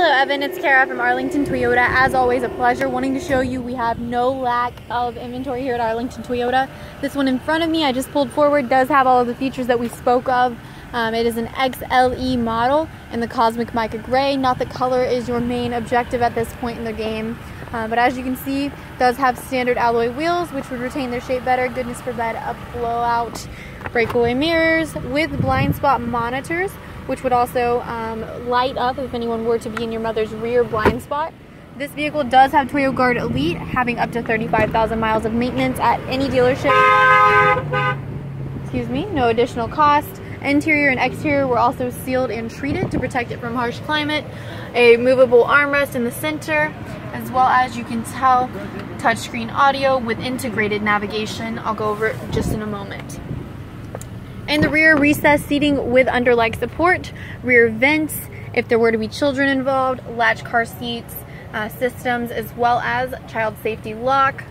Hello Evan, it's Kara from Arlington Toyota. As always, a pleasure wanting to show you we have no lack of inventory here at Arlington Toyota. This one in front of me, I just pulled forward, does have all of the features that we spoke of. Um, it is an XLE model in the Cosmic Mica Gray. Not that color is your main objective at this point in the game. Uh, but as you can see, does have standard alloy wheels, which would retain their shape better. Goodness forbid, a blowout breakaway mirrors with blind spot monitors which would also um, light up if anyone were to be in your mother's rear blind spot. This vehicle does have Toyo Guard Elite, having up to 35,000 miles of maintenance at any dealership. Excuse me, no additional cost. Interior and exterior were also sealed and treated to protect it from harsh climate. A movable armrest in the center, as well as you can tell, touchscreen audio with integrated navigation. I'll go over it just in a moment. In the rear, recessed seating with underleg support, rear vents, if there were to be children involved, latch car seats, uh, systems, as well as child safety lock.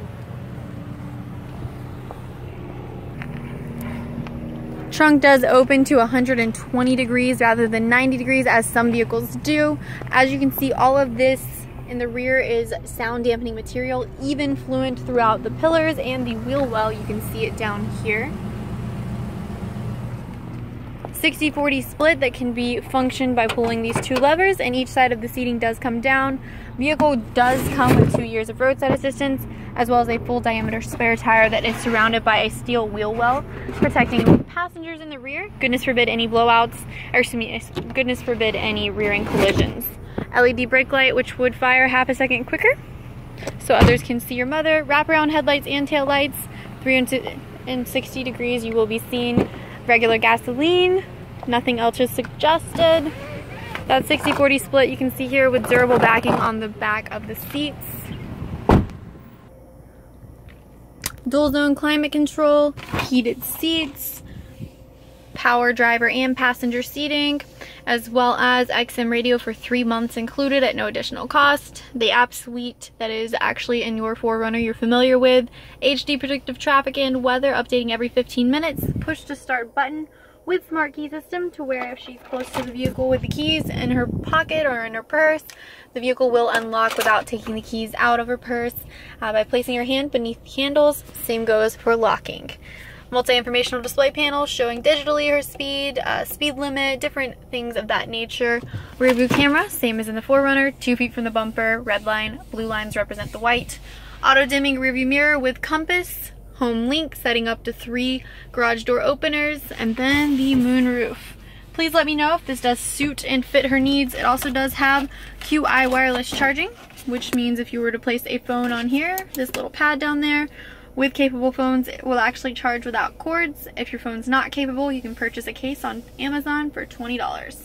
Trunk does open to 120 degrees rather than 90 degrees as some vehicles do. As you can see, all of this in the rear is sound dampening material, even fluent throughout the pillars and the wheel well. You can see it down here. 60-40 split that can be functioned by pulling these two levers and each side of the seating does come down. Vehicle does come with two years of roadside assistance as well as a full diameter spare tire that is surrounded by a steel wheel well protecting passengers in the rear. Goodness forbid any blowouts, or excuse me, goodness forbid any rear end collisions. LED brake light which would fire half a second quicker so others can see your mother. Wraparound headlights and tail lights. 360 degrees you will be seen regular gasoline. Nothing else is suggested. That 60-40 split you can see here with durable backing on the back of the seats. Dual zone climate control, heated seats, power driver and passenger seating, as well as XM radio for three months included at no additional cost. The app suite that is actually in your 4Runner you're familiar with. HD predictive traffic and weather updating every 15 minutes. Push to start button with smart key system to where if she's close to the vehicle with the keys in her pocket or in her purse, the vehicle will unlock without taking the keys out of her purse uh, by placing your hand beneath the handles. Same goes for locking multi-informational display panel showing digitally her speed, uh, speed limit, different things of that nature. Rear view camera, same as in the 4Runner, two feet from the bumper, red line, blue lines represent the white. Auto dimming rear view mirror with compass, home link setting up to three garage door openers, and then the moonroof. Please let me know if this does suit and fit her needs. It also does have QI wireless charging, which means if you were to place a phone on here, this little pad down there, with capable phones, it will actually charge without cords. If your phone's not capable, you can purchase a case on Amazon for $20.